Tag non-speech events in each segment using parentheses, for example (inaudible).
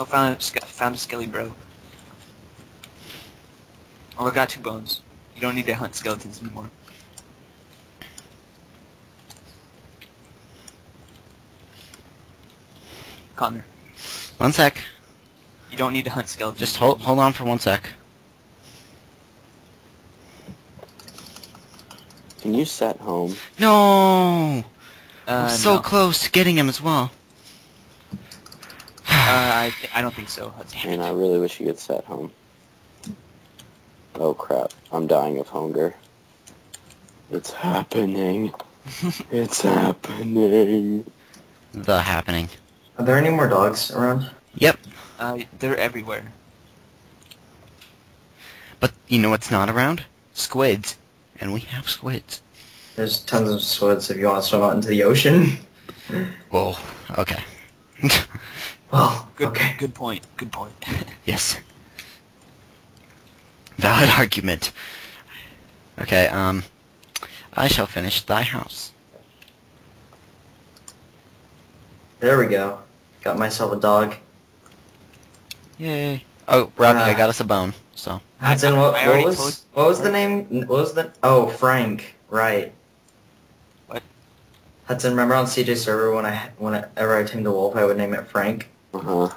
Oh, found a, found a skelly bro. Oh, I got two bones. You don't need to hunt skeletons anymore. Connor, One sec. you don't need to hunt skeletons. Just hold hold on for one sec. Can you set home? No! Uh, I'm so no. close to getting him as well. Uh, I, I don't think so. Hudson. Man, I really wish you could set home. Oh crap, I'm dying of hunger. It's happening. (laughs) It's happening. the happening. Are there any more dogs around? Yep. Uh, they're everywhere. But you know what's not around? Squids. And we have squids. There's tons of squids if you want to swim out into the ocean. Whoa. Okay. (laughs) Well, Good. okay. Good point. Good point. (laughs) yes. Valid argument. Okay, um... I shall finish thy house. There we go. Got myself a dog. Yay. Oh, Robbie, I Ah. got us a bone, so... Hudson, I- what, what was told- what was the name? What was the? Oh, Frank. Right. What? Hudson, remember on CJ server when I whenever I tamed a wolf, I would name it Frank. Uh huh.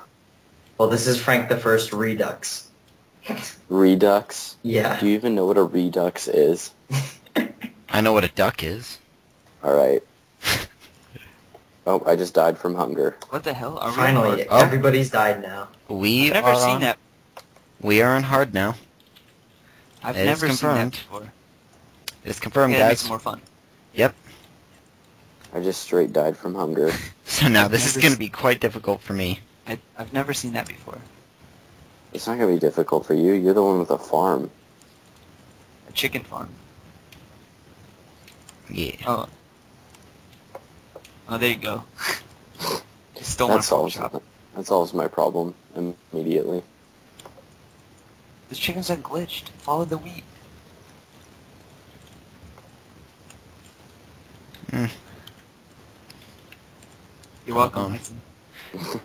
Well, this is Frank the First Redux. Redux. Yeah. Do you even know what a redux is? (laughs) I know what a duck is. Alright. (laughs) Oh, I just died from hunger. what the hell? Are we Finally, Oh. everybody's died now. We I've never are seen on, that. We are on hard now. I've It is never seen that confirmed. before. It's confirmed, Okay, that makes guys. it more fun. I just straight died from hunger. (laughs) So now I've this is going to be quite difficult for me. I, I've never seen that before. It's not gonna be difficult for you. You're the one with a farm. A chicken farm. Yeah. Oh. Oh, there you go. (laughs) Stole That solves shop. that solves my problem immediately. The chickens are glitched. Follow the wheat. Mm. You're welcome, Um,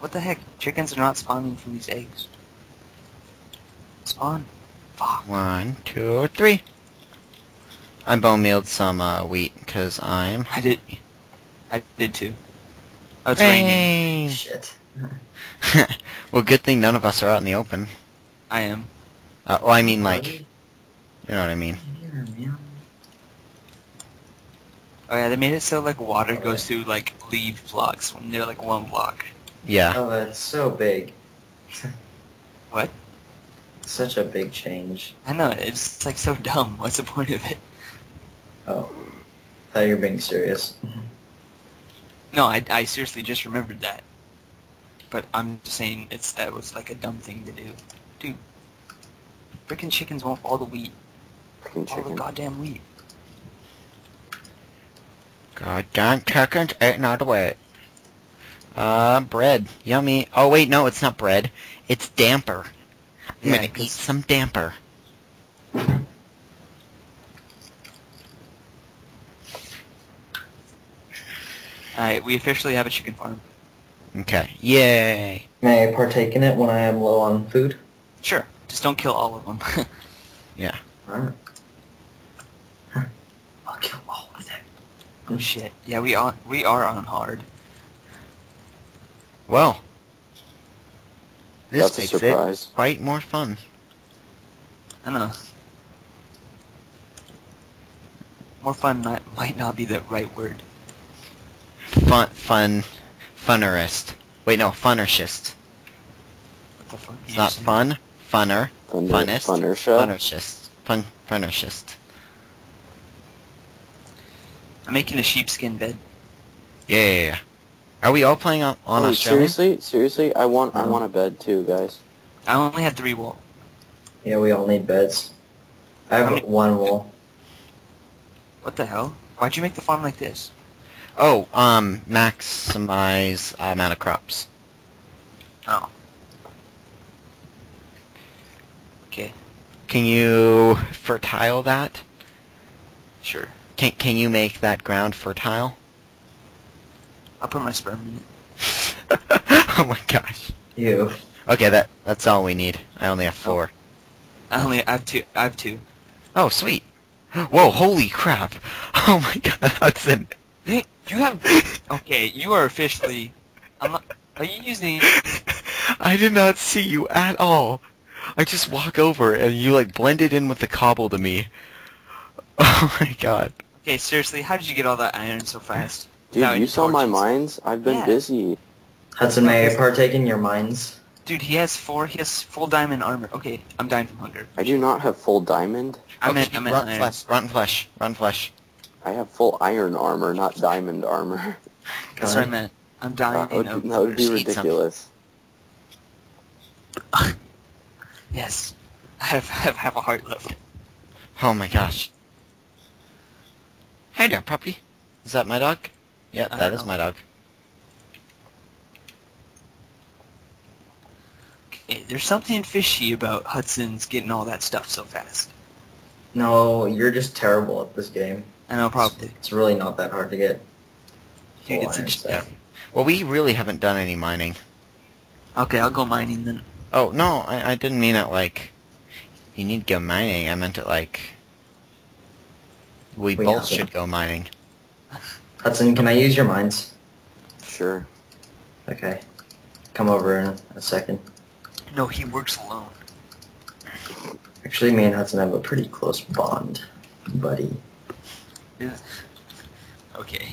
What the heck? Chickens are not spawning from these eggs. Spawn. Fuck. One, two, three. I bone mealed some uh, wheat because I'm. I did. I did too. Oh, it's raining. Shit. (laughs) well, good thing none of us are out in the open. I am. Uh, well, I mean, like, you know what I mean. Oh yeah, they made it so like water goes through like leaf blocks when they're like one block. Yeah. Oh, that's so big. (laughs) What? Such a big change. I know it's like so dumb. What's the point of it? Oh. Thought you were being serious. Mm-hmm. No, I, I seriously just remembered that. But I'm just saying it's that was like a dumb thing to do, dude. Freaking chickens want all the wheat, Freaking all the goddamn wheat. Goddamn chickens eating all the way. Uh, bread. Yummy. Oh, wait, no, it's not bread. It's damper. I'm Yeah, gonna 'cause- eat some damper. Alright, we officially have a chicken farm. Okay. Yay. May I partake in it when I am low on food? Sure, just don't kill all of them. (laughs) Yeah. Alright. I'll kill all of them. Oh shit. Yeah, we are we are on hard. Well. This That's a surprise. it quite more fun. I don't know. More fun not, might not be the right word. Fun, fun, funnerist. Wait, no, funnershist. What the fuck? It's you not just- fun, funner, Thunder, funnest, Thunder show. funnershist. Fun, funnershist. I'm making a sheepskin bed. Yeah, yeah, yeah. Are we all playing on, on Australia? seriously, seriously, I want I want a bed too, guys. I only had three wool. Yeah, we all need beds. I have many- one wool. What the hell? Why'd you make the farm like this? Oh, um, maximize amount of crops. Oh. Okay, Can you fertile that? sure. Can Can you make that ground fertile? I'll put my sperm in it. (laughs) oh my gosh. You. Okay, that that's all we need. I only have four. Oh. I only I have two. I have two. Oh, sweet. Whoa, holy crap. (laughs) Oh my god, (laughs) Hudson. Hey, you have. Okay, you are officially. I'm not. Are you using? I did not see you at all. I just walk over and you like blended in with the cobble to me. Oh my god. Okay, seriously, how did you get all that iron so fast? Dude, Without you any saw my mines? I've been Yeah. busy. Hudson, may I partake in your mines? Dude, he has four. He has full diamond armor. Okay, I'm dying from hunger. I do not have full diamond. I okay, in. I meant run iron. flesh, run flesh, run flesh. I have full iron armor, not diamond armor. (laughs) That's what I meant. I'm dying. That would, in that would be Just eat something. ridiculous. (laughs) Yes, I have, have have a heart left. Oh my gosh. Hey there, puppy. Is that my dog? Yeah, I that know. my dog. Okay, there's something fishy about Hudson's getting all that stuff so fast. No, you're just terrible at this game. I know, probably. It's really not that hard to get. Dude, full it's iron a, stuff. Well, we really haven't done any mining. Okay, I'll go mining then. Oh, no, I, I didn't mean it like... You need to go mining. I meant it like... We We both should go mining. Hudson, can I use your mines? Sure. Okay. Come over in a second. No, he works alone. Actually, me and Hudson have a pretty close bond, buddy. Yeah. Okay,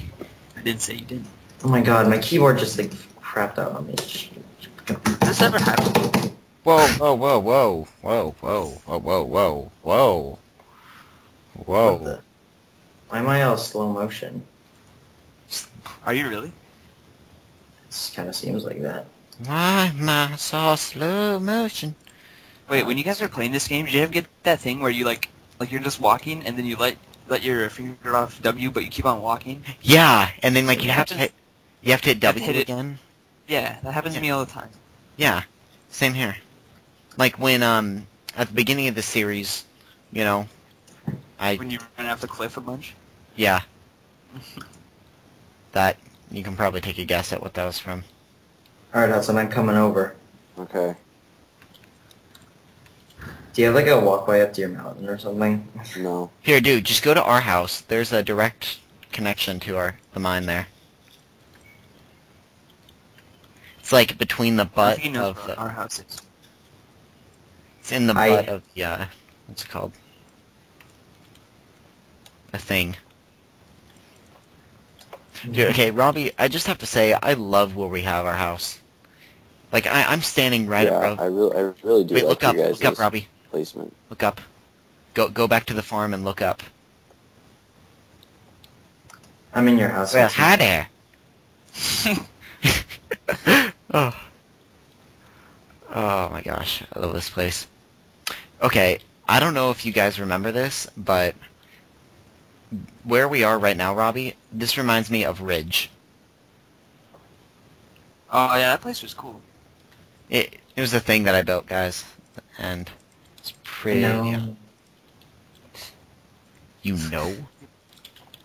I didn't say you didn't. Oh my god, my keyboard just like crapped out on me. Does this ever happen? Whoa, whoa, whoa, whoa, whoa, whoa, whoa, whoa, whoa, whoa. Whoa. The- Why am I all slow motion? Are you really? This kind of seems like that. Why am I so slow motion? Wait, when you guys are playing this game, did you ever get that thing where you like, like you're just walking and then you let let your finger off W, but you keep on walking? Yeah, and then like you It have to happens- hit, you have to hit You have to W hit it. again. Yeah, that happens to me all the time. Yeah, same here. Like when um at the beginning of the series, you know, I When you run off the cliff a bunch. yeah. (laughs) That you can probably take a guess at what that was from. Alright, Hudson, I'm coming over. Okay. Do you have like a walkway up to your mountain or something? (laughs) No. Here, dude, just go to our house. There's a direct connection to our the mine there. It's like between the I butt think he knows of the. our houses. It's in the I- butt of yeah. Uh, what's it called? A thing. Dude, okay, Robbie, I just have to say, I love where we have our house. Like, I, I'm standing right yeah, above. I really, I really do Wait, like look up, you look up, Robbie. placement. Look up. Go, go back to the farm and look up. I'm in your house. Well, Hudson. hi there. (laughs) (laughs) oh. oh my gosh, I love this place. Okay, I don't know if you guys remember this, but where we are right now, Robbie, this reminds me of Ridge. Oh yeah, that place was cool. It it was a thing that I built, guys, and it's pretty. No. You know?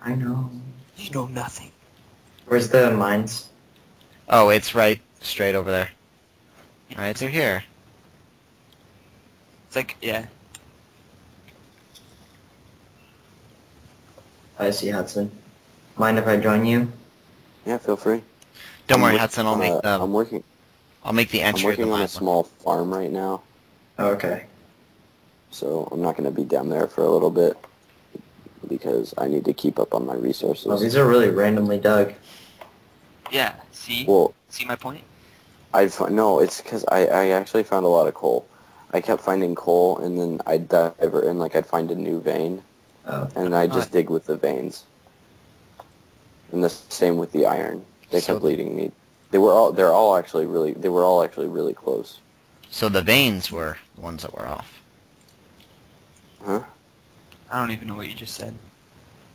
I know. You know nothing. Where's the mines? Oh, it's right straight over there. Right through here. It's like yeah. I see Hudson. Mind if I join you? Yeah, feel free. Don't I'm worry, Hudson. I'll uh, make the I'm working. I'll make the entry. I'm entry. the working on mine a small farm right now, Oh, okay. so I'm not going to be down there for a little bit because I need to keep up on my resources. Well, these are really randomly dug. Yeah. See? Well, See my point? I no, it's because I, I actually found a lot of coal. I kept finding coal, and then I'd dive in, like I'd find a new vein, Oh. and I just Alright. dig with the veins. And the same with the iron. They So- kept leading me. They were all. They're all actually really. They were all actually really close. So the veins were the ones that were off. Huh? I don't even know what you just said.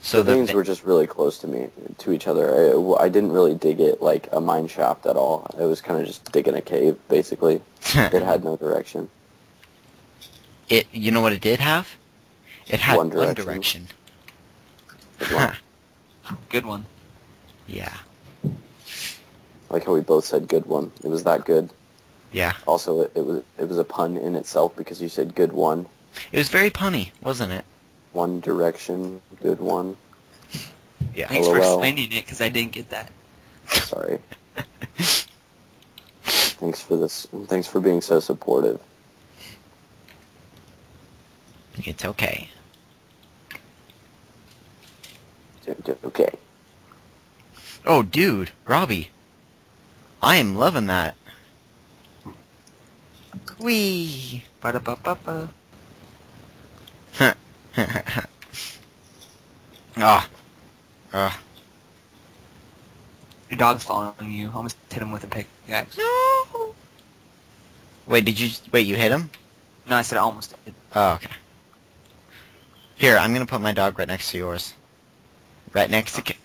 So the the veins ve- were just really close to me, to each other. I, I didn't really dig it like a mine shaft at all. It was kind of just digging a cave, basically. (laughs) It had no direction. it. You know what it did have? It had One one direction. direction. Good Huh. (laughs) Good one. Yeah. Like how we both said good one. It was that good. Yeah. Also, it, it was it was a pun in itself because you said good one. It was very punny, wasn't it? One Direction, good one. Yeah. Thanks for explaining it, because I didn't get that. Sorry. (laughs) thanks for this. Thanks for being so supportive. It's okay. D- d- Okay. Oh, dude, Robbie. I am loving that. Wee. Ba-da-ba-ba-ba. (laughs) Ah. Ah. Your dog's following you. Almost hit him with a pickaxe. No. Wait, did you wait? You hit him? No, I said I almost did. Oh, okay. Here, I'm gonna put my dog right next to yours. Right next to.